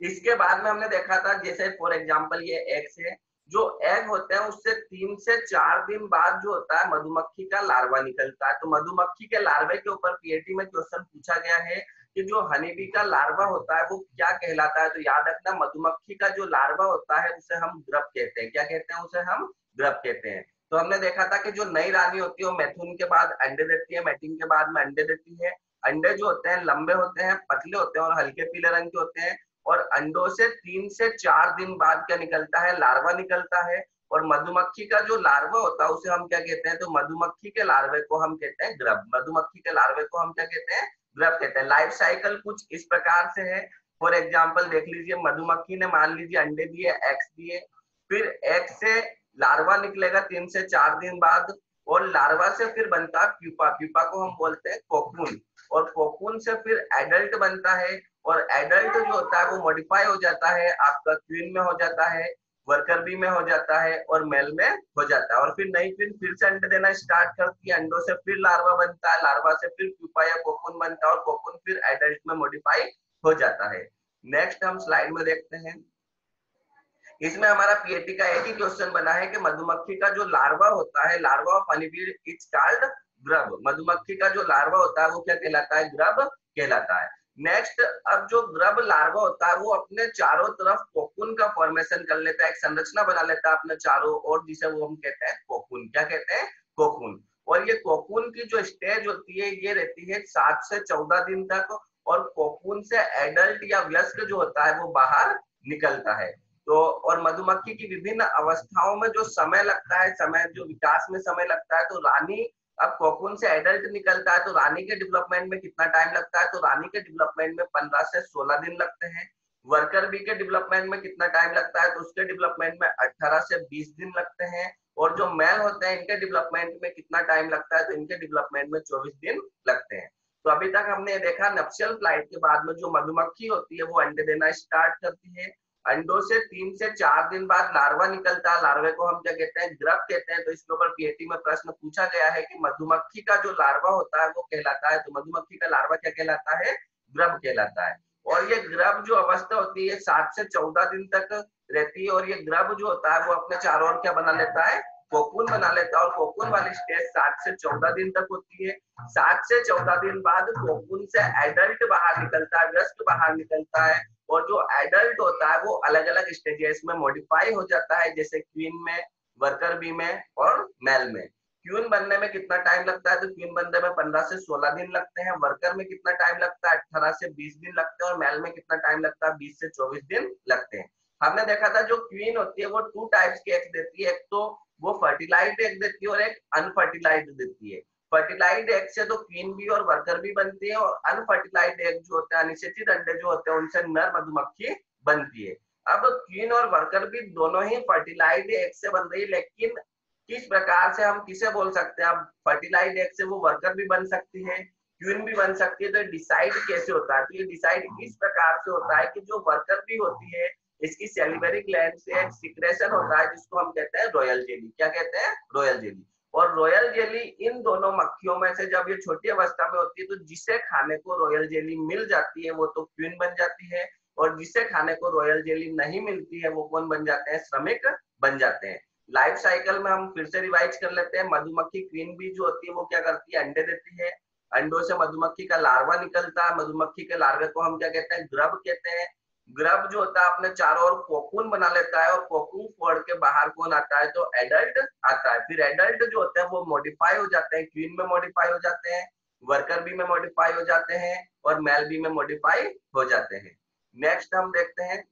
इसके बाद में हमने देखा था, जैसे फॉर एग्ज़ाम्पल ये एग्स है, जो एग होते हैं, उससे तीन से चार दिन बाद जो होता है, मधुमक्खी का लार्वा निकलता है। तो मधुमक्खी के लार्वे के ऊपर पीएटी में क्वेश्चन पूछा गया है कि जो हनीबी का लार्वा होता है, वो क्या कहलाता है? तो याद रखना, मधुमक्खी का जो लार्वा होता है, उसे हम ग्रब कहते हैं। क्या कहते हैं? उसे हम ग्रब कहते हैं। तो हमने देखा था कि जो नई रानी होती है, वो मैथुन के बाद अंडे देती है मैटिंग के बाद में अंडे देती है। अंडे जो होते हैं, लंबे होते हैं, पतले होते हैं और हल्के पीले रंग के होते हैं। और अंडों से तीन से चार दिन बाद क्या निकलता है? लार्वा निकलता है। और मधुमक्खी का जो लार्वा होता है, उसे हम क्या कहते हैं? तो मधुमक्खी के लार्वे को हम कहते हैं ग्रब। मधुमक्खी के लार्वे को हम क्या कहते हैं? ग्रब कहते हैं। लाइफ साइकिल कुछ इस प्रकार से है। फॉर एग्ज़ाम्पल देख लीजिए, मधुमक्खी ने मान लीजिए अंडे दिए एक्स दिए, फिर एक्स से लार्वा निकलेगा तीन से चार दिन बाद। और लार्वा से फिर बनता है प्यूपा। प्यूपा को हम बोलते हैं कोकून। और कोकून से फिर एडल्ट बनता है। और एडल्ट जो होता है, वो मॉडिफाई हो जाता है। आपका क्वीन में हो जाता है वर्कर बी में हो जाता है और मेल में हो जाता है। और फिर नई क्वीन फिर से अंडे देना स्टार्ट करती है। अंडों से फिर लार्वा बनता है। लार्वा से फिर प्यूपा या कोकून बनता है। और कोकून फिर एडल्ट में मॉडिफाई हो जाता है। नेक्स्ट हम स्लाइड में देखते हैं। इसमें हमारा पीएटी का एक ही क्वेश्चन बना है कि मधुमक्खी का जो लार्वा होता है larva of honeybee is called grub मधुमक्खी का जो लार्वा होता है, वो क्या कहलाता है? ग्रब कहलाता है। नेक्स्ट अब जो ग्रब लार्वा होता है, वो अपने चारों तरफ़ कोकुन का फॉर्मेशन कर लेता है, एक संरचना बना लेता है अपने चारों और जिसे वो हम कहते हैं कोकुन क्या कहते हैं? कोकुन और ये कोकुन की जो स्टेज होती है, ये रहती है सात से चौदह दिन तक, और कोकुन से एडल्ट या व्यस्क जो होता है, वो बाहर निकलता है। तो और मधुमक्खी की विभिन्न अवस्थाओं में जो समय लगता है, समय, जो विकास में समय लगता है तो रानी अब कोकुन से एडल्ट निकलता है तो रानी के डेवलपमेंट में कितना टाइम लगता है तो रानी के डेवलपमेंट में पंद्रह से सोलह दिन लगते हैं। वर्कर बी के डेवलपमेंट में कितना टाइम लगता है तो उसके डेवलपमेंट में अठारह से बीस दिन लगते हैं। और जो मेल होते हैं, इनके डेवलपमेंट में कितना टाइम लगता है तो इनके डेवलपमेंट में चौबीस दिन लगते हैं। तो अभी तक हमने देखा नप्शियल फ़्लाइट के बाद में जो मधुमक्खी होती है, वो अंडे देना स्टार्ट करती है। अंडों से तीन से चार दिन बाद लार्वा निकलता है। लार्वे को हम क्या कहते हैं? ग्रब कहते हैं। तो इसके ऊपर पीएटी में प्रश्न पूछा गया है कि मधुमक्खी का जो लार्वा होता है वो कहलाता है। तो मधुमक्खी का लार्वा क्या कहलाता है? ग्रब कहलाता है। और ये ग्रब जो अवस्था होती है, सात से चौदह दिन तक रहती है। और ये ग्रब जो होता है, वो अपने चारों ओर क्या बना लेता है? कोकुन बना लेता है। और कोकुन वाली स्टेज सात से चौदह दिन तक होती है। सात से चौदह दिन बाद कोकुन से एडल्ट बाहर निकलता है, व्यस्त बाहर निकलता है। और जो एडल्ट होता है, वो अलग अलग स्टेजेस में मॉडिफाई हो जाता है, जैसे क्वीन में वर्कर बी में और मेल में। क्वीन बनने में कितना टाइम लगता है? तो क्वीन बनने में पंद्रह से सोलह दिन लगते हैं। वर्कर में कितना टाइम लगता है? अठारह से बीस दिन लगते हैं और मेल में कितना टाइम लगता है? बीस से चौबीस दिन लगते हैं। हमने देखा था जो क्वीन होती है, वो टू टाइप्स के एग्स देती है। एक तो वो फर्टिलाइज एग देती है और एक अनफर्टिलाइज देती है। फर्टिलाइज एग से तो क्वीन भी और वर्कर भी बनती है और अनफर्टिलाइज एग जो होते हैं, अनिश्चित अंडे जो होते हैं, उनसे नर मधुमक्खी बनती है। अब क्वीन और वर्कर भी दोनों ही फर्टिलाइज एग से बन रही है, लेकिन किस प्रकार से हम किसे बोल सकते हैं? अब फर्टिलाइज एग से वो वर्कर भी बन सकती है क्वीन भी बन सकती है तो डिसाइड कैसे होता है? तो ये डिसाइड किस प्रकार से होता है कि जो वर्कर भी होती है, इसकी सेलिबरी ग्लैंड से एक सिक्रेशन होता है, जिसको हम कहते हैं रॉयल जेली क्या कहते हैं? रॉयल जेली और रॉयल जेली इन दोनों मक्खियों में से जब ये छोटी अवस्था में होती है तो जिसे खाने को रॉयल जेली मिल जाती है, वो तो क्वीन बन जाती है। और जिसे खाने को रॉयल जेली नहीं मिलती है, वो कौन बन जाते हैं? श्रमिक बन जाते हैं। लाइफ साइकिल में हम फिर से रिवाइज कर लेते हैं। मधुमक्खी क्वीन भी जो होती है, वो क्या करती है? अंडे देती है। अंडों से मधुमक्खी का लार्वा निकलता है। मधुमक्खी के लार्वे को हम क्या कहते हैं? ग्रब कहते हैं। ग्रब जो होता है, अपने चारों ओर कोकून बना लेता है और कोकून फोड़ के बाहर कौन आता है तो एडल्ट आता है। फिर एडल्ट जो होते हैं, वो मॉडिफाई हो जाते हैं क्वीन में मॉडिफाई हो जाते हैं वर्कर भी में मॉडिफाई हो जाते हैं और मेल भी में मॉडिफाई हो जाते हैं। नेक्स्ट हम देखते हैं।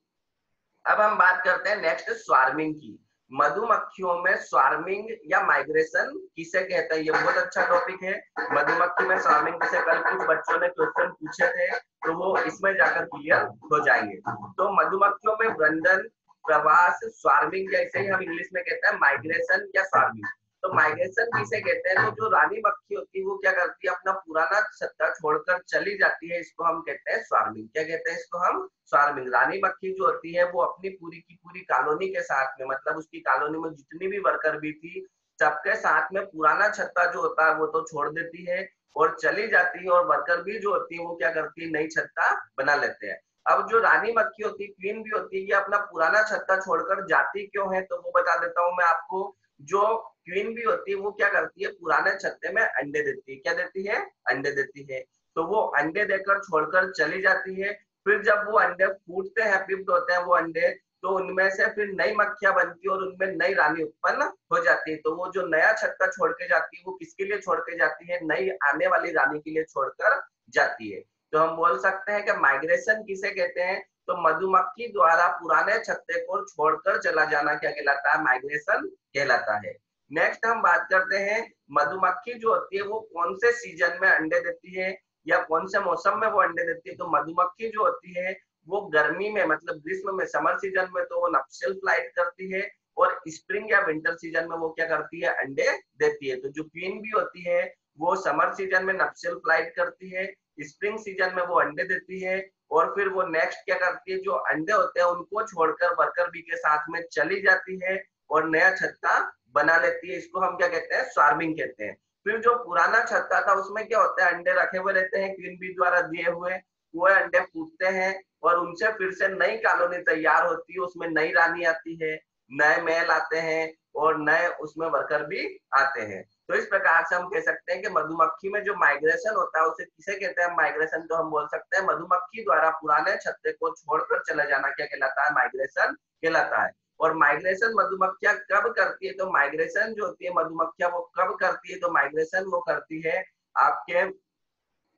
अब हम बात करते हैं नेक्स्ट स्वार्मिंग की। मधुमक्खियों में स्वार्मिंग या माइग्रेशन, किसे कहते हैं? ये बहुत अच्छा टॉपिक है। मधुमक्खी में स्वार्मिंग किसे कल कुछ बच्चों ने क्वेश्चन पूछे थे तो वो इसमें जाकर क्लियर हो जाएँगे। तो मधुमक्खियों में वृंदन, प्रवास, स्वार्मिंग जैसे ही हम इंग्लिश में कहते हैं, माइग्रेशन या स्वार्मिंग। तो माइग्रेशन किसे कहते हैं तो जो रानी मक्खी होती है वो क्या करती है अपना पुराना छत्ता छोड़कर चली जाती है इसको हम कहते हैं स्वार्मिंग। क्या कहते हैं इसको हम? स्वार्मिंग। रानी मक्खी जो होती है वो अपनी पूरी की पूरी कॉलोनी के साथ में मतलब उसकी कॉलोनी में जितनी भी वर्कर भी थी सबके साथ में पुराना छत्ता जो होता है वो तो छोड़ देती है और चली जाती है और वर्कर भी जो होती है वो क्या करती है नई छत्ता बना लेते हैं। अब जो रानी मक्खी होती है क्वीन भी होती है ये अपना पुराना छत्ता छोड़कर जाती क्यों है तो वो बता देता हूँ मैं आपको। जो क्वीन भी होती है, वो क्या करती है, पुराने छत्ते में अंडे देती है। क्या देती है? अंडे देती है। तो वो अंडे देकर, छोड़कर चली जाती है। फिर जब वो अंडे फूटते हैं, पिप्ड होते हैं वो अंडे तो उनमें से फिर नई मक्खियाँ बनती है और उनमें नई रानी उत्पन्न हो जाती है। तो वो जो नया छत्ता छोड़ के जाती है, वो किसके लिए छोड़ के जाती है? नई आने वाली रानी के लिए छोड़कर जाती है। तो हम बोल सकते हैं कि माइग्रेशन किसे कहते हैं? तो मधुमक्खी द्वारा पुराने छत्ते को छोड़कर चला जाना क्या कहलाता है? माइग्रेशन कहलाता है। नेक्स्ट हम बात करते हैं, मधुमक्खी जो होती है, वो कौन से सीज़न में अंडे देती है? या कौन से मौसम में वो अंडे देती है? तो मधुमक्खी जो होती है, वो गर्मी में मतलब ग्रीष्म में समर सीज़न में तो वो नप्शल फ़्लाइट करती है और स्प्रिंग या विंटर सीज़न में वो क्या करती है? अंडे देती है। तो जो क्वीन भी होती है, वो समर सीज़न में नप्शल फ़्लाइट करती है। स्प्रिंग सीज़न में वो अंडे देती है और फिर वो नेक्स्ट क्या करती है, जो अंडे होते हैं, उनको छोड़कर वर्कर बी के साथ में चली जाती है और नया छत्ता बना लेती है। इसको हम क्या कहते हैं? स्वार्मिंग कहते हैं। फिर जो पुराना छत्ता था, उसमें क्या होता है? अंडे रखे हुए रहते हैं क्वीन बी द्वारा दिए हुए। वो अंडे फूटते हैं और उनसे फिर से नई कॉलोनी तैयार होती है। उसमें नई रानी आती है, नए मेल आते हैं और नए उसमें वर्कर भी आते हैं। तो इस प्रकार से हम कह सकते हैं कि मधुमक्खी में जो माइग्रेशन होता है, उसे किसे कहते हैं? माइग्रेशन तो हम बोल सकते हैं मधुमक्खी द्वारा पुराने छत्ते को छोड़कर चला जाना क्या कहलाता है? माइग्रेशन कहलाता है। और माइग्रेशन मधुमक्खियाँ कब करती है? तो माइग्रेशन जो होती है मधुमक्खियाँ वो कब करती है? तो माइग्रेशन वो करती है आपके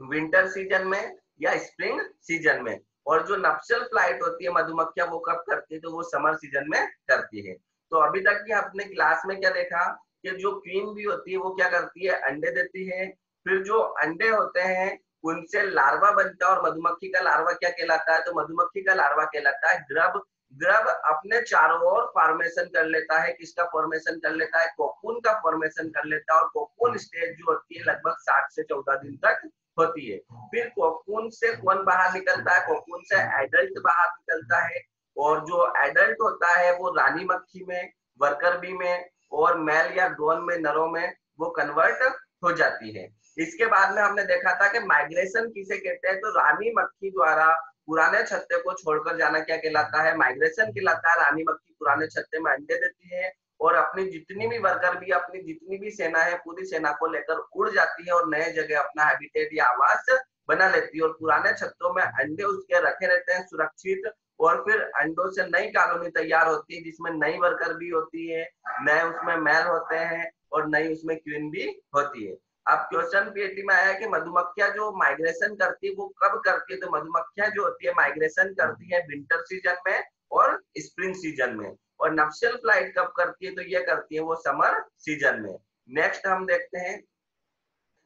विंटर सीज़न में या स्प्रिंग सीज़न में। और जो नप्शल फ़्लाइट होती है मधुमक्खियाँ वो कब करती है? तो वो समर सीज़न में करती है। तो अभी तक की आपने क्लास में क्या देखा? कि जो क्वीन भी होती है, वो क्या करती है? अंडे देती है। फिर जो अंडे होते हैं, उनसे लार्वा बनता है और मधुमक्खी का लार्वा क्या कहलाता है? तो मधुमक्खी का लार्वा कहलाता है ग्रब। ग्रब अपने चारों ओर फॉर्मेशन कर लेता है। किसका फॉर्मेशन कर लेता है? कोकून का फॉर्मेशन कर लेता है और कोकून स्टेज जो होती है, लगभग सात से चौदह दिन तक होती है। फिर कोकून से कौन बाहर निकलता है? कोकून से एडल्ट बाहर निकलता है। और जो एडल्ट होता है, वो रानी मक्खी में वर्कर बी में और मेल या ड्रोन में नरों में वो कन्वर्ट हो जाती है। इसके बाद में हमने देखा था कि माइग्रेशन किसे कहते हैं? तो रानी मक्खी द्वारा पुराने छत्ते को छोड़कर जाना क्या कहलाता है? माइग्रेशन कहलाता है। रानी मक्खी पुराने छत्ते में अंडे देती है और अपनी जितनी भी वर्कर भी, अपनी जितनी भी सेना है, पूरी सेना को लेकर उड़ जाती है और नए जगह अपना हैबिटेट या आवास बना लेती है और पुराने छत्तों में अंडे उसके रखे रहते हैं, सुरक्षित और फिर अंडों से नई कॉलोनी तैयार होती है, जिसमें नई वर्कर भी होती है, नए उसमें मैल होते हैं और नई उसमें क्वीन भी होती है। अब क्वेश्चन पीएटी में आया कि मधुमक्खियाँ जो माइग्रेशन करती है, वो कब करती है? तो मधुमक्खियाँ जो होती है माइग्रेशन करती है विंटर सीज़न में और स्प्रिंग सीज़न में। और नक्सल फ़्लाइट कब करती है? तो ये करती है वो समर सीज़न में। नेक्स्ट हम देखते हैं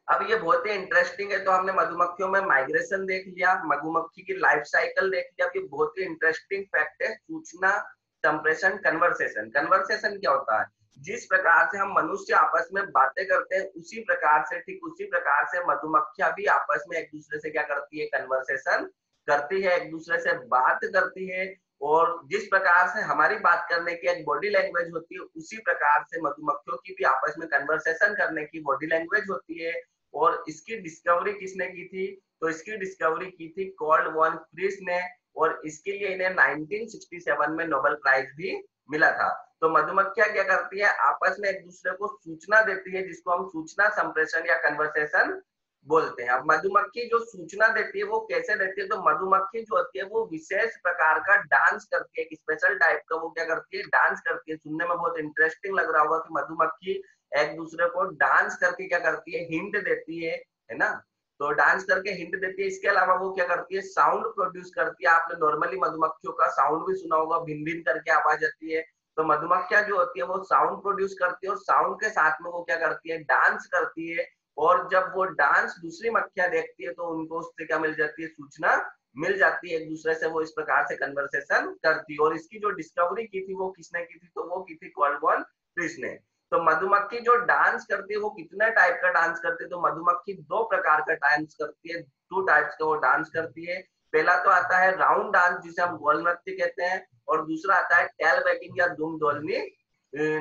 अब ये बहुत ही इंटरेस्टिंग है तो हमने मधुमक्खियों में माइग्रेशन देख लिया, मधुमक्खी की लाइफ साइकिल देख लिया ये बहुत ही इंटरेस्टिंग फैक्ट है, सूचना संप्रेषण कन्वर्सेशन कन्वर्सेशन क्या होता है? जिस प्रकार से हम मनुष्य आपस में बातें करते हैं, उसी प्रकार से, ठीक उसी प्रकार से मधुमक्खियाँ भी आपस में एक दूसरे से क्या करती है? कन्वर्सेशन करती है, एक दूसरे से बात करती है, और जिस प्रकार से हमारी बात करने की एक बॉडी लैंग्वेज होती है, उसी प्रकार से मधुमक्खियों की भी आपस में कन्वर्सेशन करने की बॉडी लैंग्वेज होती है और इसकी डिस्कवरी किसने की थी? तो इसकी डिस्कवरी की थी कॉल्ड वन फ्रिस ने और इसके लिए इन्हें 1967 में नोबेल प्राइज भी मिला था। तो मधुमक्खियाँ क्या करती है? आपस में एक दूसरे को सूचना देती है, जिसको हम सूचना संप्रेषण या कन्वर्सेशन बोलते हैं। अब मधुमक्खी जो सूचना देती है, वो कैसे देती है? तो मधुमक्खी जो होती है, वो विशेष प्रकार का डांस करती है। स्पेशल टाइप का वो क्या करती है? डांस करती है। सुनने में बहुत इंटरेस्टिंग लग रहा होगा कि मधुमक्खी एक दूसरे को डांस करके क्या करती है? हिंट देती है है ना? तो डांस करके हिंट देती है, इसके अलावा वो क्या करती है? साउंड प्रोड्यूस करती है। आपने नॉर्मली मधुमक्खियों का साउंड भी सुना होगा भिन भिन करके आवाज़ आती है। तो मधुमक्खियाँ जो होती है, वो साउंड प्रोड्यूस करती है और साउंड के साथ में वो क्या करती है? डांस करती है। और जब वो डांस दूसरी मक्खियाँ देखती है तो उनको उससे क्या मिल जाती है? सूचना मिल जाती है। एक दूसरे से वो इस प्रकार से कन्वर्सेशन करती है। और इसकी जो डिस्कवरी की थी, वो किसने की थी? तो वो की थी कॉल्बॉन क्रिस ने तो मधुमक्खी जो डांस करती है, वो कितने टाइप का डांस करती है? तो मधुमक्खी दो प्रकार का डांस करती है टू टाइप्स का वो डांस करती है। पहला तो आता है राउंड डांस जिसे हम गोल नृत्य कहते हैं, और दूसरा आता है टेल बैकिंग या दुम दोलनी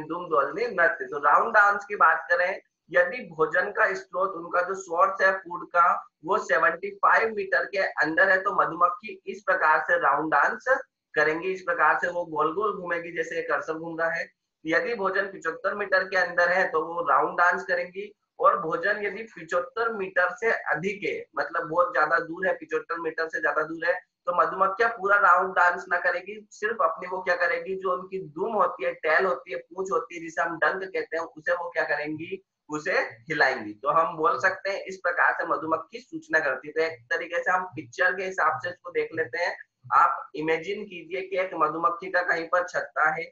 दुम दोलनी नृत्य। तो राउंड डांस की बात करें, यदि भोजन का स्रोत उनका जो सोर्स है फ़ूड का, वो 75 मीटर के अंदर है तो मधुमक्खी इस प्रकार से राउंड डांस करेंगी। इस प्रकार से वो गोल गोल घूमेगी, जैसे कर्सर घूम रहा है। यदि भोजन पिछहत्तर मीटर के अंदर है तो वो राउंड डांस करेंगी। और भोजन यदि पिछहत्तर मीटर से अधिक है मतलब बहुत ज़्यादा दूर है पिछहत्तर मीटर से ज़्यादा दूर है तो मधुमक्खियाँ पूरा राउंड डांस ना करेगी, सिर्फ़ अपनी वो क्या करेगी, जो उनकी दुम होती है टैल होती है, पूछ होती है, जिसे हम डंक कहते हैं, उसे वो क्या करेंगी, उसे हिलाएँगी। तो हम बोल सकते हैं, इस प्रकार से मधुमक्खी सूचना करती है। तो एक तरीके से हम पिक्चर के हिसाब से इसको देख लेते हैं। आप इमेजिन कीजिए कि एक मधुमक्खी का कहीं पर छत्ता है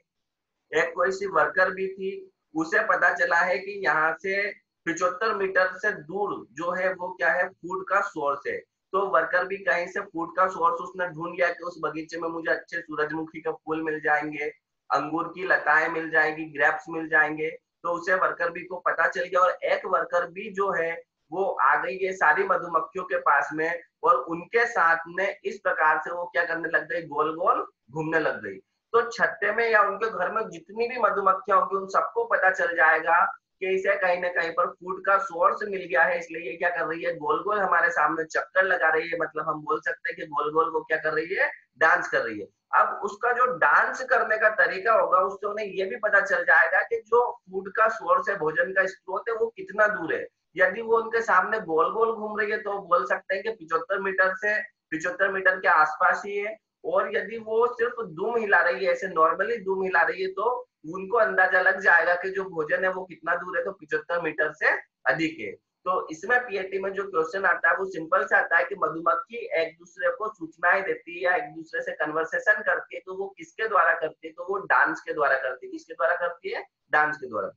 एक कोई सी वर्कर भी थी, उसे पता चला है कि यहाँ से पिछहत्तर मीटर से दूर जो है वो क्या है, फ़ूड का सोर्स है। तो वर्कर भी कहीं से फ़ूड का सोर्स उसने ढूंढ लिया कि उस बगीचे में मुझे अच्छे सूरजमुखी के फूल मिल जाएँगे, अंगूर की लताएँ मिल जाएँगी ग्रेप्स मिल जाएँगे। तो उसे वर्कर भी को पता चल गया और एक वर्कर भी जो है, वो आ गई है सारी मधुमक्खियों के पास में और उनके साथ में इस प्रकार से वो क्या करने लग गई गोल गोल घूमने लग गई। तो छत्ते में या उनके घर में जितनी भी मधुमक्खियाँ होंगी, उन सबको पता चल जाएगा कि इसे कहीं ना कहीं पर फ़ूड का सोर्स मिल गया है। इसलिए ये क्या कर रही है? गोल गोल हमारे सामने चक्कर लगा रही है। मतलब हम बोल सकते हैं कि गोल गोल वो क्या कर रही है? डांस कर रही है। अब उसका जो डांस करने का तरीका होगा, उससे उन्हें ये भी पता चल जाएगा कि जो फ़ूड का सोर्स है, भोजन का स्रोत है, वो कितना दूर है। यदि वो उनके सामने गोल गोल घूम रही है तो बोल सकते हैं कि पिछहत्तर मीटर से पिछहत्तर मीटर के आसपास ही है। और यदि वो सिर्फ़ दुम हिला रही है, ऐसे नॉर्मली दुम हिला रही है तो उनको अंदाज़ा लग जाएगा कि जो भोजन है वो कितना दूर है तो पिछहत्तर मीटर से अधिक है। तो इसमें पीएटी में जो क्वेश्चन आता है, वो सिंपल से आता है कि मधुमक्खी एक दूसरे को सूचनाएँ देती है या एक दूसरे से कन्वर्सेशन करती है तो वो किसके द्वारा करती है? तो वो डांस के द्वारा करती है। किसके द्वारा करती है? डांस के द्वारा।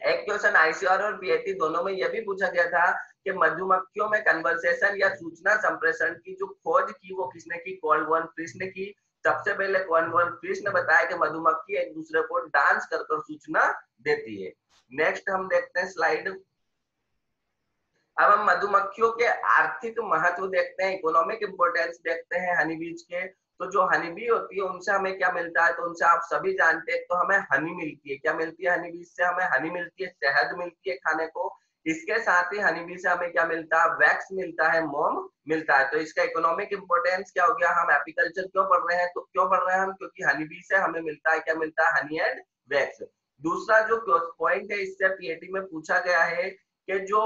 एक क्वेश्चन आईसीआर और पीएटी दोनों में यह भी पूछा गया था कि मधुमक्खियों में कन्वर्सेशन या सूचना संप्रेषण की जो खोज की, वो किसने की? कॉल वन फ़िश ने की। सबसे पहले कॉल वन फ़िश ने बताया कि मधुमक्खी एक दूसरे को डांस कर कर सूचना देती है। नेक्स्ट हम देखते हैं स्लाइड अब हम मधुमक्खियों के आर्थिक महत्व देखते हैं इकोनॉमिक इंपोर्टेंस देखते हैं हनी बीज के। तो जो हनी बी होती है, उनसे हमें क्या मिलता है? तो उनसे आप सभी जानते हैं तो हमें हनी मिलती है। क्या मिलती है हनी बीज से? हमें हनी मिलती है, शहद मिलती है खाने को। इसके साथ ही हनी बी से हमें क्या मिलता है? वैक्स मिलता है, मोम मिलता है। तो इसका इकोनॉमिक इंपोर्टेंस क्या हो गया? हम एपिकल्चर क्यों पढ़ रहे हैं? तो क्यों पढ़ रहे हैं हम? क्योंकि हनी बी से हमें मिलता है, क्या मिलता है? हनी एंड वैक्स दूसरा जो पॉइंट है, इससे पीएटी में पूछा गया है कि जो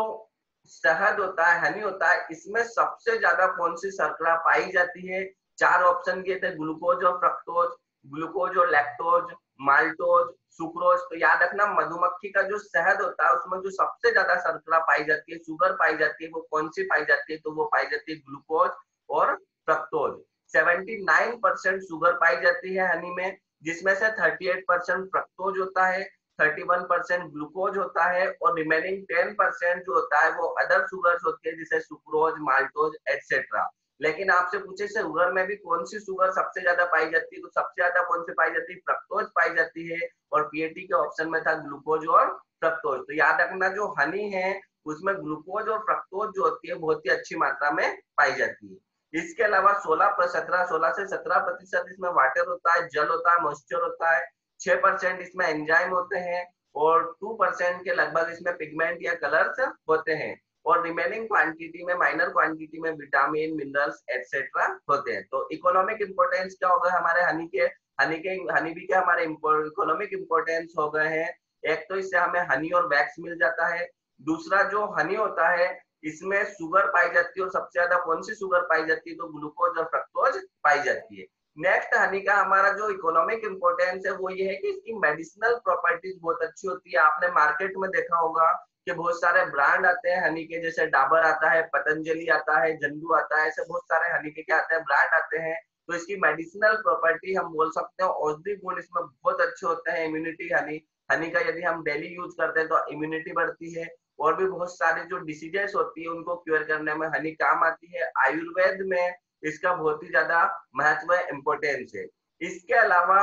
शहद होता है हनी होता है, इसमें सबसे ज़्यादा कौन सी शर्करा पाई जाती है? चार ऑप्शन किए थे ग्लूकोज और फ्रक्टोज ग्लूकोज और लैक्टोज माल्टोज सुक्रोज तो याद रखना मधुमक्खी का जो शहद होता है, उसमें जो सबसे ज़्यादा शर्करा पाई जाती है शुगर पाई जाती है, वो कौन सी पाई जाती है तो वो पाई जाती है ग्लूकोज और फ्रक्टोज 79 परसेंट शुगर पाई जाती है हनी में, जिसमें से 38 परसेंट फ्रक्टोज होता है 31 परसेंट ग्लूकोज होता है, और रिमेनिंग 10 परसेंट जो होता है, वो अदर शुगर्स होती है, जैसे सुक्रोज माल्टोज एटसेट्रा लेकिन आपसे पूछे शुगर में भी कौन सी शुगर सबसे ज़्यादा पाई जाती है? तो सबसे ज़्यादा कौन सी पाई जाती है? फ्रक्टोज पाई जाती है। और पीएटी के ऑप्शन में था ग्लूकोज और फ्रक्टोज तो याद रखना, जो हनी है, उसमें ग्लूकोज और फ्रक्टोज जो होती है, बहुत ही अच्छी मात्रा में पाई जाती है। इसके अलावा 16 सत्रह, सोलह से सत्रह प्रतिशत इसमें वाटर होता है, जल होता है मॉइस्चर होता है। छह परसेंट इसमें एंजाइम होते हैं और टू परसेंट के लगभग इसमें पिगमेंट या कलर्स होते हैं। और रिमेनिंग क्वांटिटी में माइनर क्वांटिटी में विटामिन मिनरल्स एटसेट्रा होते हैं। तो इकोनॉमिक इम्पोर्टेंस क्या होगा हमारे हनी के हनी के हनी भी के हमारे इकोनॉमिक इम्पोर्टेंस हो गए हैं। एक तो इससे हमें हनी और वैक्स मिल जाता है। दूसरा जो हनी होता है, इसमें शुगर पाई जाती है और सबसे ज़्यादा कौन सी शुगर पाई जाती है? तो ग्लूकोज और फ्रक्टोज पाई जाती है। नेक्स्ट हनी का हमारा जो इकोनॉमिक इम्पोर्टेंस है, वो ये है कि इसकी मेडिसिनल प्रॉपर्टीज़ बहुत अच्छी होती है। आपने मार्केट में देखा होगा कि बहुत सारे ब्रांड आते हैं हनी के, जैसे डाबर आता है पतंजलि आता है जंडू आता है, ऐसे बहुत सारे हनी के क्या आते हैं ब्रांड आते हैं। तो इसकी मेडिसिनल प्रॉपर्टी हम बोल सकते हैं, औषधि गुण इसमें बहुत अच्छे होते हैं इम्यूनिटी हनी हनी का यदि हम डेली यूज़ करते हैं तो इम्यूनिटी बढ़ती है। और भी बहुत सारी जो डिसीजेस होती है, उनको क्योर करने में हनी काम आती है। आयुर्वेद में इसका बहुत ही ज़्यादा महत्व इम्पोर्टेंस है। इसके अलावा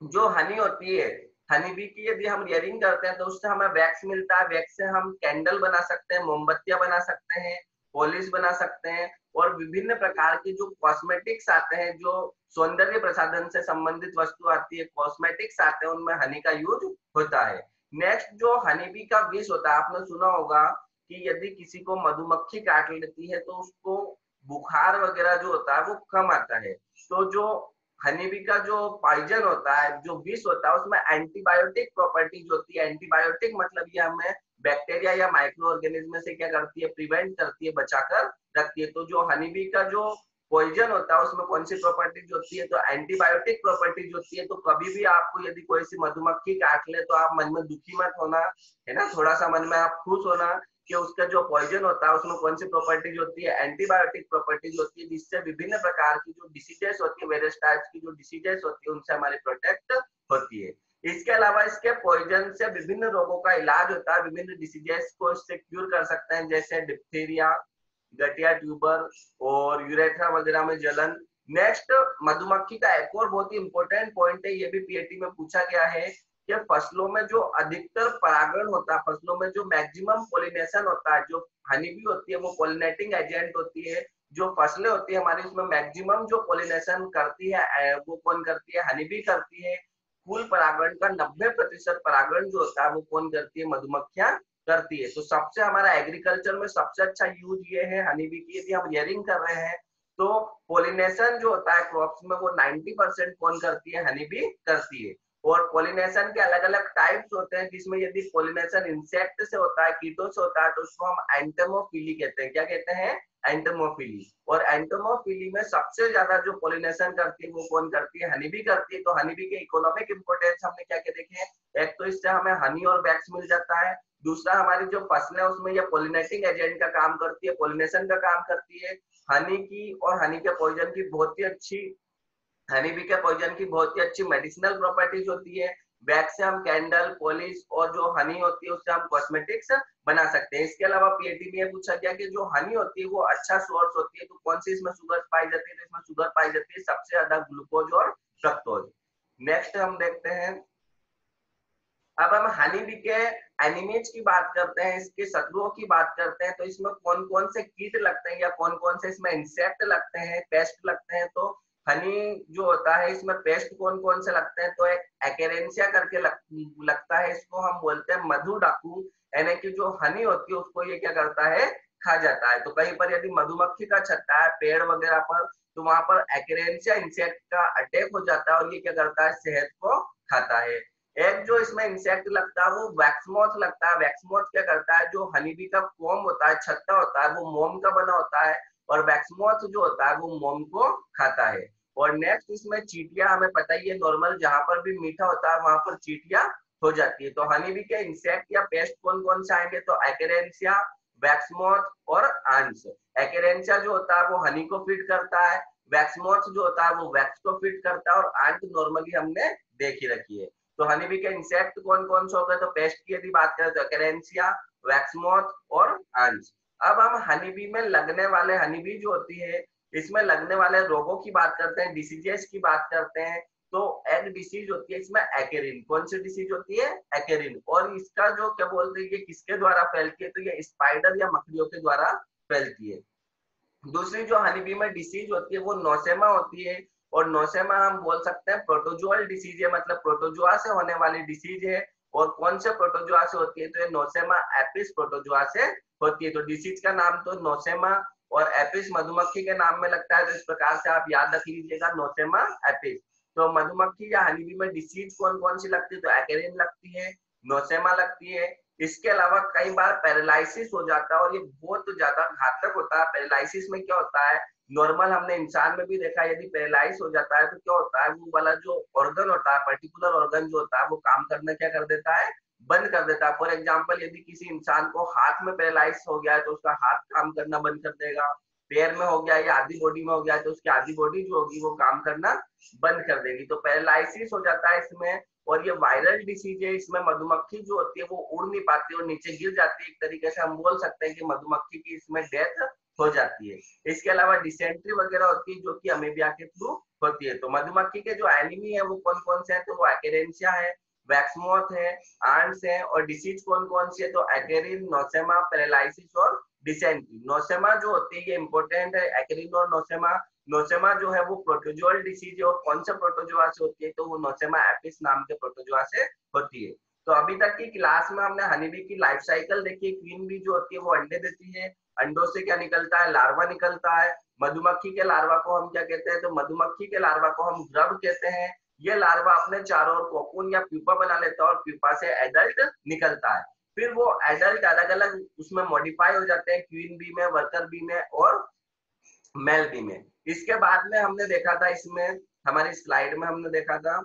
जो हनी होती है हनी बी की यदि हम रियरिंग करते हैं तो उससे हमें वैक्स मिलता है। वैक्स से हम कैंडल बना सकते हैं, मोमबत्तियाँ बना सकते हैं पॉलिश बना सकते हैं और विभिन्न प्रकार के जो कॉस्मेटिक्स आते हैं, जो सौंदर्य प्रसाधन से संबंधित वस्तु आती है कॉस्मेटिक्स आते हैं, उनमें हनी का यूज़ होता है। नेक्स्ट जो हनी हनीबी का विष होता है, आपने सुना होगा कि यदि किसी को मधुमक्खी काट लेती है तो उसको बुखार वगैरह जो होता है, वो कम आता है। तो जो हनीबी का जो पॉइजन होता है, जो विष होता है, उसमें एंटीबायोटिक प्रॉपर्टीज़ होती है। एंटीबायोटिक मतलब ये हमें बैक्टीरिया या माइक्रो ऑर्गेनिज्म से क्या करती है? प्रिवेंट करती है, बचाकर रखती है। तो जो हनीबी का जो पॉइजन होता है, उसमें कौन सी प्रॉपर्टीज़ होती है? तो एंटीबायोटिक प्रॉपर्टीज़ होती है। तो कभी भी आपको यदि कोई सी मधुमक्खी काट ले तो आप मन में दुखी मत होना, है ना? थोड़ा सा मन में आप खुश होना कि उसका जो पॉइजन होता है, उसमें कौन सी प्रॉपर्टीज़ होती है? एंटीबायोटिक प्रॉपर्टीज़ होती है, जिससे विभिन्न प्रकार की जो डिसीजेस होती है वेरियस टाइप्स की जो डिसीजेस होती है, उनसे हमारी प्रोटेक्ट होती है। इसके अलावा इसके पॉइजन से विभिन्न रोगों का इलाज होता है, विभिन्न डिसीजेस को इससे क्यूर कर सकते हैं, जैसे डिप्थेरिया गटिया ट्यूबर और यूरेथ्रा वगैरह में जलन। नेक्स्ट मधुमक्खी का एक और बहुत ही इंपॉर्टेंट पॉइंट है, ये भी पीएटी में पूछा गया है कि फ़सलों में जो अधिकतर परागण होता है, फ़सलों में जो मैक्सिमम पोलिनेशन होता है, जो हनी भी होती है, वो पोलिनेटिंग एजेंट होती है, जो फ़सलें होती है हमारी, उसमें मैक्सिमम जो पोलिनेशन करती है वो कौन करती है? हनी भी करती है। कुल परागण का नब्बे प्रतिशत परागण जो होता है, वो कौन करती है? मधुमक्खियाँ करती है। तो सबसे हमारा एग्रीकल्चर में सबसे अच्छा यूज़ ये है, हनी बी की, यदि हम रियरिंग कर रहे हैं तो पोलिनेशन जो होता है क्रॉप्स में, वो 90 परसेंट कौन करती है? हनी बी करती है। और पोलिनेशन के अलग अलग टाइप्स होते हैं, जिसमें यदि पोलिनेशन इंसेक्ट से होता है, कीटों से होता है तो उसको हम एंटमोफिली कहते हैं। क्या कहते हैं? एंटमोफिली और एंटमोफिली में सबसे ज़्यादा जो पोलिनेशन करती है, वो कौन करती है? हनी भी करती है। तो हनी भी के इकोनॉमिक इम्पोर्टेंस हमने क्या क्या देखे एक तो इससे हमें हनी और वैक्स मिल जाता है। दूसरा, हमारी जो फ़सल है, उसमें यह पोलिनेटिंग एजेंट का काम करती है पोलिनेशन का काम करती है। हनी की और हनी के पॉइजन की बहुत ही अच्छी हनी बी के पॉइजन की बहुत ही अच्छी मेडिसिनल प्रॉपर्टीज़ होती है। बैग से हम कैंडल पॉलिश और जो हनी होती है, उससे हम कॉस्मेटिक्स बना सकते हैं। इसके अलावा पीएटी में पूछा गया कि जो हनी होती है, वो अच्छा सोर्स होती है तो कौन सी इसमें शुगर पाई जाती है? तो इसमें शुगर पाई जाती है सबसे ज़्यादा ग्लूकोज और फ्रक्टोज नेक्स्ट हम देखते हैं। अब हम हनी बी के एनिमीज की बात करते हैं, इसके शत्रुओं की बात करते हैं तो इसमें कौन कौन से कीट लगते हैं या कौन कौन से इसमें इंसेक्ट लगते हैं पेस्ट लगते हैं तो हनी जो होता है इसमें पेस्ट कौन कौन से लगते हैं? तो एक करके लग, लगता है इसको हम बोलते हैं मधु डाकू यानी कि जो हनी होती है उसको ये क्या करता है? खा जाता है। तो कहीं पर यदि मधुमक्खी का छत्ता है पेड़ वगैरह पर तो वहाँ पर एक्रेंसिया इंसेक्ट का अटैक हो जाता है और ये क्या करता है? सेहत को खाता है। एक जो इसमें इंसेक्ट लगता है वो वैक्समोथ लगता है। वैक्समोथ क्या करता है? जो हनीबी का फोम होता है छत्ता होता है वो मोम का बना होता है। और वैक्समोथ जो होता है वो मोम को खाता है। और नेक्स्ट इसमें चीटिया, हमें पता ही है नॉर्मल जहाँ पर भी मीठा होता है, वहाँ पर चीटिया हो जाती है। तो हनी बी के इंसेक्ट या पेस्ट कौन कौन से आएँगे? तो एक्रेंसिया वैक्समोथ और आंस एक्रेंसिया जो होता है वो हनी को फ़ीड करता है। वैक्समोथ जो होता है वो वैक्स को फ़ीड करता है और आंट नॉर्मली हमने देख रखी है। तो हनी बी के इंसेक्ट कौन कौन से हो गए? तो पेस्ट की यदि बात करें तो एक्रेंसिया वैक्समोथ और आंस अब हम हनीबी में लगने वाले हनीबी जो होती है, इसमें लगने वाले रोगों की बात करते हैं डिसीजेस की बात करते हैं तो एक डिसीज होती है, इसमें एकेरिन कौन सी डिसीज होती है? एकेरिन और इसका जो क्या बोलते हैं ये किसके द्वारा फैलती है? तो ये स्पाइडर या मकड़ियों के द्वारा फैलती है। दूसरी जो हनीबी में डिसीज होती है, वो नौसेमा होती है। और नौसेमा हम बोल सकते हैं प्रोटोजुअल डिसीज है मतलब प्रोटोजुआ से होने वाली डिसीज है। और कौन से प्रोटोजुआ से होती है? तो ये नोसेमा एपिस प्रोटोजुआ से होती है। तो डिसीज का नाम तो नोसेमा और एपिस मधुमक्खी के नाम में लगता है। तो इस प्रकार से आप याद रख लीजिएगा नोसेमा एपिस। तो मधुमक्खी या हनीबी में डिसीज कौन कौन सी लगती है? तो एकेरिन लगती है, नोसेमा लगती है। इसके अलावा कई बार पैरालाइसिस हो जाता है और ये बहुत ज़्यादा घातक होता है। पैरालाइसिस में क्या होता है? नॉर्मल हमने इंसान में भी देखा, यदि पैरालाइज हो जाता है तो क्या होता है? वो वाला जो ऑर्गन होता है पर्टिकुलर ऑर्गन जो होता है, वो काम करना क्या कर देता है? बंद कर देता है। फॉर एग्ज़ाम्पल यदि किसी इंसान को हाथ में पैरालाइज हो गया है तो उसका हाथ काम करना बंद कर देगा। पैर में हो गया, या आधी बॉडी में हो गया तो उसकी आधी बॉडी जो होगी, वो काम करना बंद कर देगी। तो पैरालाइसिस हो जाता है इसमें, और ये वायरल डिसीज है, इसमें मधुमक्खी जो होती है, वो उड़ नहीं पाती और नीचे गिर जाती है। एक तरीके से हम बोल सकते हैं कि मधुमक्खी की इसमें डेथ हो जाती है। इसके अलावा डिसेंट्री वगैरह होती है, जो कि अमेबिया के थ्रू होती है। तो मधुमक्खी के जो एनिमी है, वो कौन कौन से है? तो वो एक्रेंसिया है वैक्समोथ है आंट्स है, और डिसीज कौन कौन सी है? तो एकेरिन नोसेमा पैरालाइसिस और डिसेंट्री नोसेमा जो होती है, ये इंपॉर्टेंट है। एकेरिन और नोसेमा नोसेमा जो है, वो प्रोटोजोअल डिसीज है, और कौन सा प्रोटोजोआ से होती है? तो वो नोसेमा एपिस नाम के प्रोटोजोआ से होती है। तो अभी तक की क्लास में हमने हनी बी की लाइफ साइकिल देखी क्वीन बी जो होती है वो अंडे देती है। अंडों से क्या निकलता है? लार्वा निकलता है। मधुमक्खी के लार्वा को हम क्या कहते हैं? तो मधुमक्खी के लार्वा को हम ग्रब कहते हैं। ये लार्वा अपने चारों ओर कोकून या प्यूपा बना लेता है और प्यूपा से एडल्ट निकलता है। फिर वो एडल्ट अलग अलग उसमें मॉडिफाई हो जाते हैं क्वीन बी में वर्कर बी में और मेल बी में। इसके बाद में हमने देखा था इसमें, हमारी स्लाइड में हमने देखा था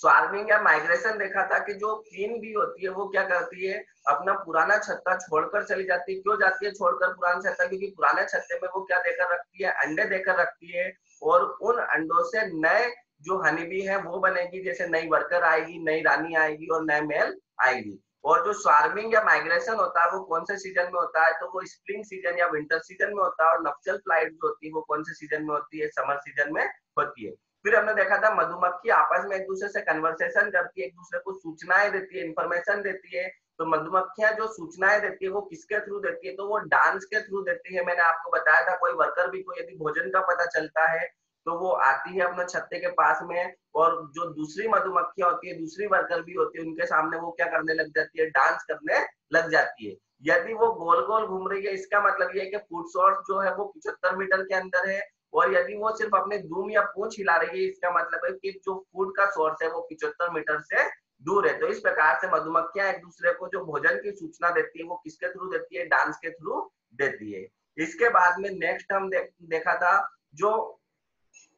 स्वार्मिंग या माइग्रेशन देखा था कि जो क्वीन भी होती है, वो क्या करती है? अपना पुराना छत्ता छोड़कर चली जाती है। क्यों जाती है? छोड़कर पुराना छत्ता, क्योंकि पुराने छत्ते में वो क्या देकर रखती है? अंडे देकर रखती है और उन अंडों से नए जो हनी बी है, वो बनेगी। जैसे नई वर्कर आएगी, नई रानी आएगी और नए मेल आएगी। और जो स्वार्मिंग या माइग्रेशन होता है, वो कौन से सीज़न में होता है? तो वो स्प्रिंग सीज़न या विंटर सीज़न में होता है और नक्सल फ़्लाइट जो होती है, वो कौन से सीज़न में होती है? समर सीज़न में होती है। फिर हमने देखा था मधुमक्खी आपस में एक दूसरे से कन्वर्सेशन करती है, एक दूसरे को सूचनाएँ देती है इंफॉर्मेशन देती है। तो मधुमक्खियाँ जो सूचनाएँ देती है, वो किसके थ्रू देती है? तो वो डांस के थ्रू देती है। मैंने आपको बताया था, कोई वर्कर भी को यदि भोजन का पता चलता है तो वो आती है अपने छत्ते के पास में और जो दूसरी मधुमक्खियाँ होती है, दूसरी वर्कर भी होती है, उनके सामने वो क्या करने लग जाती है? डांस करने लग जाती है। यदि वो गोल गोल घूम रही है, इसका मतलब ये है कि फ़ूड सोर्स जो है, वो पिछहत्तर मीटर के अंदर है और यदि वो सिर्फ़ अपने दूम या पूछ हिला रही है, इसका मतलब है कि जो फ़ूड का सोर्स है, वो पिछहत्तर मीटर से दूर है। तो इस प्रकार से मधुमक्खियाँ एक दूसरे को जो भोजन की सूचना देती है, वो किसके थ्रू देती है? डांस के थ्रू देती है। इसके बाद में नेक्स्ट हम देखा था, जो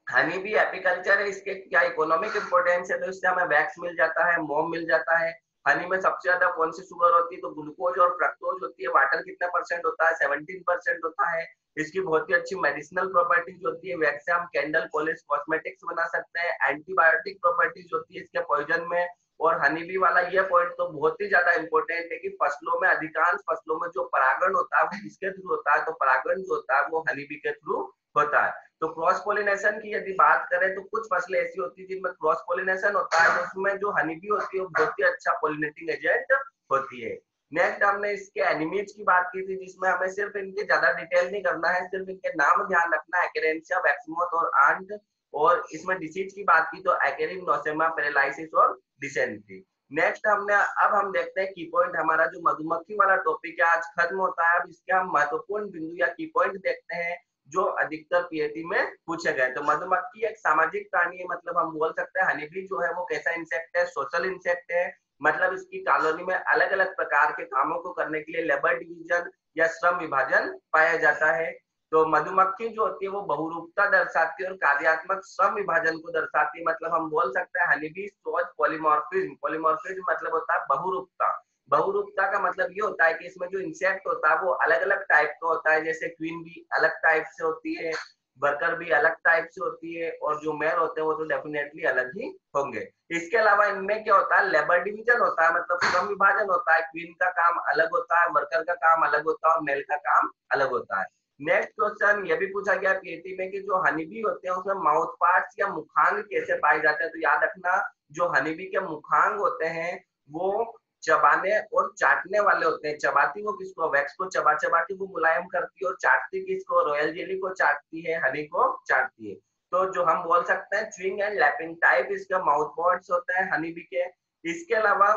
हनी भी एपिकल्चर है, इसके क्या इकोनॉमिक इंपोर्टेंस है तो इससे हमें वैक्स मिल जाता है, मोम मिल जाता है हनी में सबसे ज़्यादा कौन सी शुगर होती है? तो ग्लूकोज और फ्रक्टोज होती है। वाटर कितना परसेंट होता है? सेवनटीन परसेंट होता है। इसकी बहुत ही अच्छी मेडिसिनल प्रॉपर्टीज़ होती है। वैक्स हम कैंडल पॉलिश कॉस्मेटिक्स बना सकते हैं। एंटीबायोटिक प्रॉपर्टीज़ होती है इसके पॉइजन में। और हनी बी वाला ये पॉइंट तो बहुत ही ज़्यादा इंपॉर्टेंट है कि फ़सलों में अधिकांश फ़सलों में जो परागण होता है, वो किसके थ्रू होता है? तो परागण जो होता है, वो हनी बी के थ्रू होता है। तो क्रॉस पोलिनेशन की यदि बात करें तो कुछ फ़सलें ऐसी होती है जिनमें क्रॉस पोलिनेशन होता है उसमें जो हनी बी होती है बहुत ही अच्छा पोलिनेटिंग एजेंट होती है। नेक्स्ट हमने इसके एनिमीज की बात की थी, जिसमें हमें सिर्फ़ इनके ज़्यादा डिटेल नहीं करना है, सिर्फ़ इनके नाम ध्यान रखना है और आंट और इसमें डिसीज की बात की तो एक्रेन नोसेमा पेरालाइसिस और डिसेंट्री नेक्स्ट हमने, अब हम देखते हैं की पॉइंट हमारा जो मधुमक्खी वाला टॉपिक है, आज खत्म होता है। अब इसके हम महत्वपूर्ण बिंदु या की पॉइंट देखते हैं। जो अधिकतर पीएटी में पूछे गए। तो मधुमक्खी एक सामाजिक प्राणी है मतलब हम बोल सकते हैं, हनीबी जो है वो कैसा इंसेक्ट है सोशल इंसेक्ट है मतलब इसकी कॉलोनी में अलग अलग प्रकार के कामों को करने के लिए लेबर डिवीज़न या श्रम विभाजन पाया जाता है। तो मधुमक्खी जो होती है वो बहुरूपता दर्शाती है और कार्यात्मक श्रम विभाजन को दर्शाती है। मतलब हम बोल सकते हैं, हनीबी सोच पॉलीमॉर्फिज्म पॉलीमॉर्फिज्म मतलब होता है बहुरूपता। बहुरूपता का मतलब ये होता है कि इसमें जो इंसेक्ट होता है, वो अलग अलग टाइप का होता है। जैसे क्वीन भी अलग टाइप से होती है वर्कर भी अलग टाइप से होती है, और जो मेल होते हैं, वो तो डेफिनेटली अलग ही होंगे। इसके अलावा इनमें क्या होता है लेबर डिवीज़न होता है मतलब श्रम विभाजन होता है। क्वीन का काम अलग होता है वर्कर का काम अलग होता है, और मेल का काम अलग होता है। नेक्स्ट क्वेश्चन ये भी पूछा गया पीएटी में कि जो हनीबी होते हैं, उसमें माउथ पार्ट या मुखांग कैसे पाए जाते हैं? तो याद रखना, जो हनीबी के मुखांग होते हैं, वो चबाने और चाटने वाले होते हैं। चबाती वो किसको? वैक्स को चबा चबा के वो मुलायम करती है और चाटती किसको? रॉयल जेली को चाटती है, हनी को चाटती है। तो जो हम बोल सकते हैं च्विंग एंड लैपिंग टाइप इसका माउथ पॉड्स होते हैं, हनी के। इसके अलावा,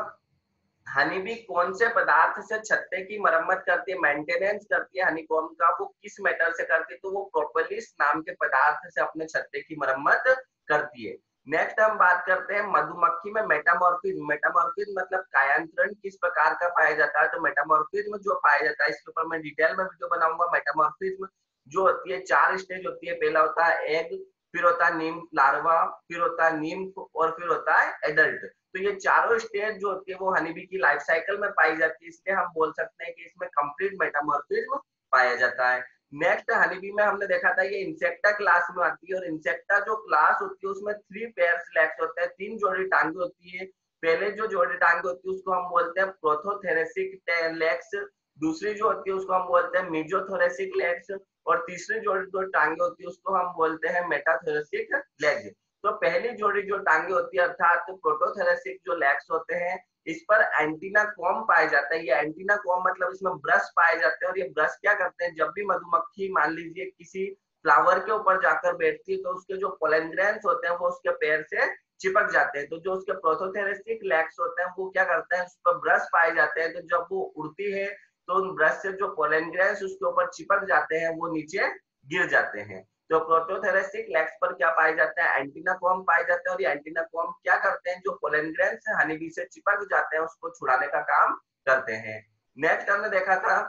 हनी बी कौन से पदार्थ से छत्ते की मरम्मत करती है मेंटेनेंस करती है हनीकॉम का, वो किस मेटल से करती है तो वो प्रोपोलिस नाम के पदार्थ से अपने छत्ते की मरम्मत करती है। नेक्स्ट हम बात करते हैं मधुमक्खी में मेटामॉर्फिज्म मेटामॉर्फिज्म मतलब कायांतरण किस प्रकार का पाया जाता है? तो मेटामॉर्फिज्म जो पाया जाता है, इसके ऊपर मैं डिटेल में वीडियो बनाऊँगा. मेटामॉर्फिज्म जो होती है, चार स्टेज होती है. पहला होता है एग फिर होता है नीम लार्वा फिर होता है नीम और फिर होता है एडल्ट तो ये चारों स्टेज जो होती है, वो हनीबी की लाइफ साइकिल में पाई जाती है. इसलिए हम बोल सकते हैं कि इसमें कंप्लीट मेटामॉर्फिज्म पाया जाता है. नेक्स्ट हनीबी में हमने देखा था ये इंसेक्टा क्लास में आती है और इंसेक्टा जो क्लास होती है, उसमें थ्री पेयर लेग्स होते हैं, तीन जोड़ी टांगे होती है। पहले जो जोड़ी टांगे होती है, उसको हम बोलते हैं प्रोथोथेरेसिक लेग्स दूसरी जो होती है, उसको हम बोलते हैं मिजोथोरेसिक लेग्स और तीसरी जोड़ी जो टांगे होती है, उसको हम बोलते हैं मेटाथोरेसिक लेग्स तो पहली जोड़ी जो टांगे होती है, अर्थात प्रोटोथेरेसिक जो लेग्स होते हैं, इस पर एंटीना कॉम पाए जाते हैं। ये एंटीना कॉम मतलब इसमें ब्रश पाए जाते हैं और ये ब्रश क्या करते हैं? जब भी मधुमक्खी, मान लीजिए, किसी फ्लावर के ऊपर जाकर बैठती है तो उसके जो पोलेंग्रेंस होते हैं, वो उसके पैर से चिपक जाते हैं। तो जो उसके प्रोथोथेरेस्टिक लेग्स होते हैं, वो क्या करते हैं? उस पर ब्रश पाए जाते हैं। तो जब वो उड़ती है तो उन ब्रश से जो पोलेंग्रेंस उसके ऊपर चिपक जाते हैं, वो नीचे गिर जाते हैं। तो प्रोटोथेरेस्टिक लेग्स पर क्या पाए जाते हैं? एंटीना कॉम पाए जाते हैं और ये एंटीना कॉम क्या करते हैं? जो पोलेंग्रेन से हनीबी से चिपक जाते हैं, उसको छुड़ाने का काम करते हैं। नेक्स्ट हमने देखा था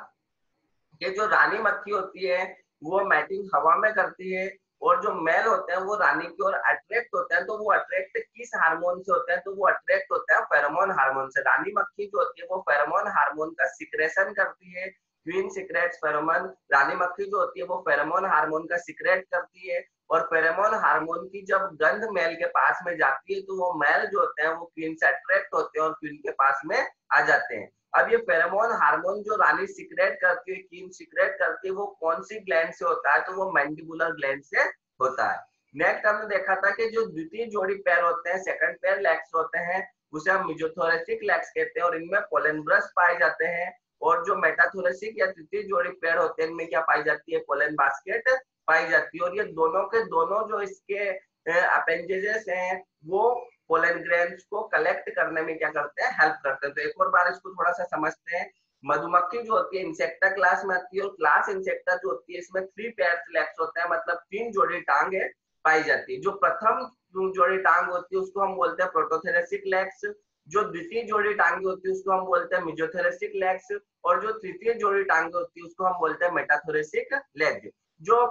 कि जो रानी मक्खी होती है, वो मैटिंग हवा में करती है और जो मेल होते हैं, वो रानी की ओर अट्रैक्ट होते हैं। तो वो अट्रैक्ट किस हार्मोन से होते हैं? तो वो अट्रैक्ट होते हैं फेरोमोन हार्मोन से। रानी मक्खी जो होती है, वो फेरोमोन हार्मोन का सिक्रेशन करती है। क्वीन सिक्रेट फेरोमोन रानी मक्खी जो होती है, वो फेरोमोन हार्मोन का सिक्रेट करती है। और फेरेमोन हार्मोन की जब गंध मेल के पास में जाती है तो वो मेल जो होते हैं, वो क्वीन से अट्रैक्ट होते हैं और क्वीन के पास में आ जाते हैं। अब ये फेरेमोन हार्मोन जो रानी सिक्रेट करती है क्वीन सिक्रेट करती है, वो कौन सी ग्लैंड से होता है? तो वो मैंडिबुलर ग्लैंड से होता है। नेक्स्ट हमने देखा था कि जो द्वितीय जोड़ी पैर होते हैं सेकंड पैर लेग्स होते हैं, उसे हम मिजोथोरेसिक लेग्स कहते हैं और इनमें पोलन ब्रश पाए जाते हैं। और जो मेटाथोरेसिक या तृतीय जोड़ी पेड़ होते हैं, इनमें क्या पाई जाती है? पोलन बास्केट पाई जाती है। और ये दोनों के दोनों जो इसके अपेंजेजेस हैं, वो पोलन ग्रेन्स को कलेक्ट करने में क्या करते हैं? हेल्प करते हैं। तो एक और बार इसको थोड़ा सा समझते हैं। मधुमक्खी जो होती है इंसेक्टा क्लास में आती है और क्लास इंसेक्टा जो होती है, इसमें थ्री पेयर लेग्स होते हैं। मतलब तीन जोड़ी टांगे पाई जाती है। जो प्रथम जोड़ी टांग होती है, उसको हम बोलते हैं प्रोटोथेरेसिक लेग्स जो द्वितीय जोड़ी टांगे होती है, उसको हम बोलते हैं मिजोथेरेसिक लेग्स, और जो तृतीय जोड़ी टांगे होती है, उसको हम बोलते हैं मेटाथोरेसिक लेग जो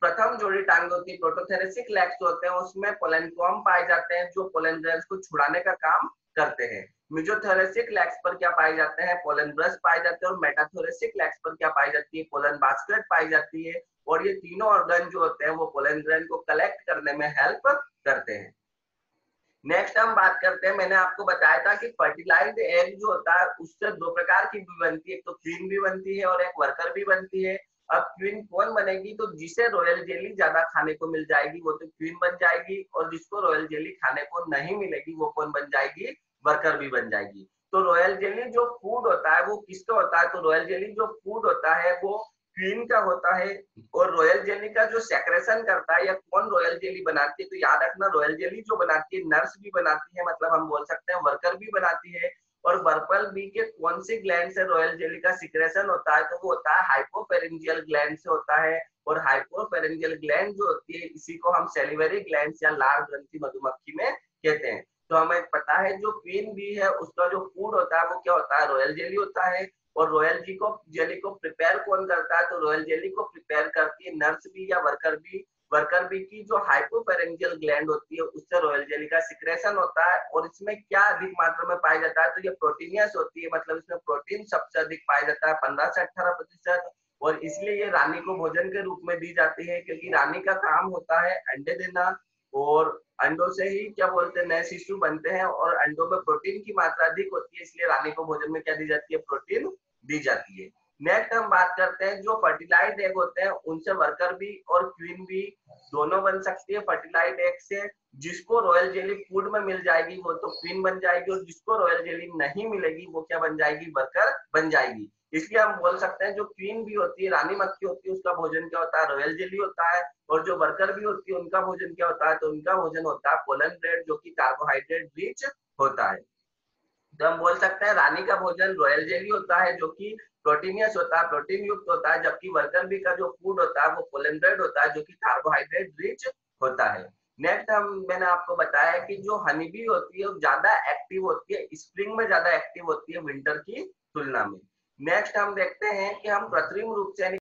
प्रथम जोड़ी टांगे होती है, प्रोटोथेरेसिक लेग्स होते हैं, उसमें पोलेनकॉम पाए जाते हैं, जो पोलन को छुड़ाने का काम करते हैं। मिजोथेरेसिक लेग्स पर क्या पाए जाते हैं? पोलन ब्रश पाए जाते हैं, और मेटाथोरेसिक लेग्स पर क्या पाई जाती है? पोलन बास्केट पाई जाती है, और ये तीनों ऑर्गन जो होते हैं, वो पोलन को कलेक्ट करने में हेल्प करते हैं। नेक्स्ट हम बात करते हैं, मैंने आपको बताया था कि फर्टिलाइज एग जो होता है, उससे दो प्रकार की भी बनती है। एक तो क्वीन भी बनती है और एक वर्कर भी बनती है। अब क्वीन कौन बनेगी? तो जिसे रॉयल जेली ज़्यादा खाने को मिल जाएगी, वो तो क्वीन बन जाएगी और जिसको रॉयल जेली खाने को नहीं मिलेगी, वो कौन बन जाएगी? वर्कर भी बन जाएगी। तो रॉयल जेली जो फ़ूड होता है, वो किसका होता है? तो रॉयल जेली जो फ़ूड होता है, वो क्वीन का होता है और रॉयल जेली का जो सेक्रेशन करता है या कौन रॉयल जेली बनाती है तो याद रखना रॉयल जेली जो बनाती है नर्स भी बनाती है मतलब हम बोल सकते हैं वर्कर भी बनाती है और बर्पल बी के कौन से ग्लैंड से रॉयल जेली का सिक्रेशन होता है तो वो होता है हाइपोपेरेंजियल ग्लैंड से होता है और हाइपोपेरेंजियल ग्लैंड जो होती है, इसी को हम सेलिवरी ग्लैंड या लाल ग्रंथि मधुमक्खी में कहते हैं। तो हमें पता है जो क्वीन बी है, उसका जो फ़ूड होता है, वो क्या होता है? रॉयल जेली होता है। और रॉयल जी को जेली को प्रिपेयर कौन करता है? तो रॉयल जेली को प्रिपेयर करती है नर्स भी या वर्कर भी। वर्कर बी की जो हाइपोपेरेंजियल ग्लैंड होती है, उससे रॉयल जेली का सिक्रेशन होता है और इसमें क्या अधिक मात्रा में पाया जाता है? तो ये प्रोटीनियस होती है मतलब इसमें प्रोटीन सबसे अधिक पाया जाता है, पंद्रह से अठारह प्रतिशत। और इसलिए ये रानी को भोजन के रूप में दी जाती है, क्योंकि रानी का काम होता है अंडे देना और अंडों से ही क्या बोलते हैं, नए शिशु बनते हैं और अंडों में प्रोटीन की मात्रा अधिक होती है, इसलिए रानी को भोजन में क्या दी जाती है? प्रोटीन दी जाती है। नेक्स्ट हम बात करते हैं, जो फर्टिलाइज एग होते हैं, उनसे वर्कर भी और क्वीन भी दोनों बन सकती है फर्टिलाइज एग से। जिसको रॉयल जेली फ़ूड में मिल जाएगी, वो तो क्वीन बन जाएगी और जिसको रॉयल जेली नहीं मिलेगी, वो क्या बन जाएगी? वर्कर बन जाएगी। इसलिए हम बोल सकते हैं, जो क्वीन भी होती है, रानी मक्खी होती है, उसका भोजन क्या होता है? रॉयल जेली होता है। और जो वर्कर भी होती है, उनका भोजन क्या होता है? तो उनका भोजन होता है पोलन ब्रेड जो की कार्बोहाइड्रेट रिच होता है। तो हम बोल सकते हैं, रानी का भोजन रॉयल जेली होता है, जो कि प्रोटीनियस होता है, प्रोटीन युक्त होता है, जबकि वर्कर बी का जो फ़ूड होता है, वो पोलन ब्रेड होता है, जो कि कार्बोहाइड्रेट रिच होता है। नेक्स्ट हम, मैंने आपको बताया कि जो हनी बी होती है, वो ज़्यादा एक्टिव होती है स्प्रिंग में ज़्यादा एक्टिव होती है विंटर की तुलना में। नेक्स्ट हम देखते हैं कि हम कृत्रिम रूप से